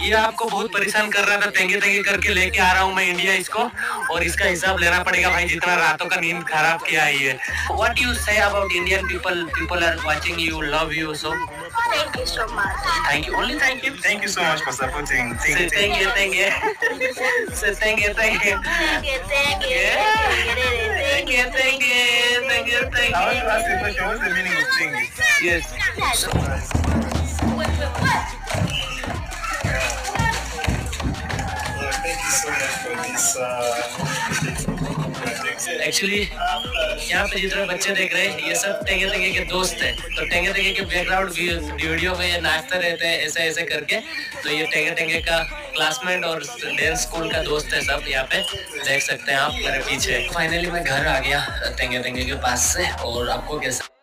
ये आपको बहुत परेशान कर रहा था तेंगे तेंगे करके लेके आ रहा हूँ मैं इंडिया इसको और इसका हिसाब लेना पड़ेगा भाई जितना रातों का नींद खराब किया है ये what you say about Indian people people are watching you love you so Thank you so much. Thank you only thank you Thank you so much for supporting. Thank thank you, thank you. Say thank you, thank you. Thank you, thank you. Thank you. Thank you, thank you, thank you, I want thank to ask you a question. What's the meaning of singing? you. Yes. Actually यहाँ पे जितने बच्चे देख रहे हैं, ये सब टेंगे टेंगे के दोस्त हैं। तो टेंगे टेंगे के बैकग्राउंड वीडियो में नाचते रहते हैं, ऐसे ऐसे करके। तो ये टेंगे टेंगे का क्लासमेट और डांस स्कूल का दोस्त है सब यहाँ पे। देख सकते हैं आप, मेरे पीछे। फाइनली मैं घर आ गया टेंगे टेंगे के पास से, और आपको कैसा